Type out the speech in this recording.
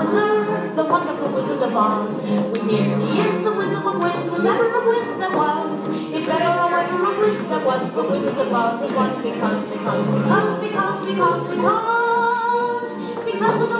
wizard, the wonderful wizard of Oz. We hear he is the wizard of wiz, and never a wiz that was. If there were ever a wiz that was, the wizard of Oz is one because, because, because, because, because, because, because of the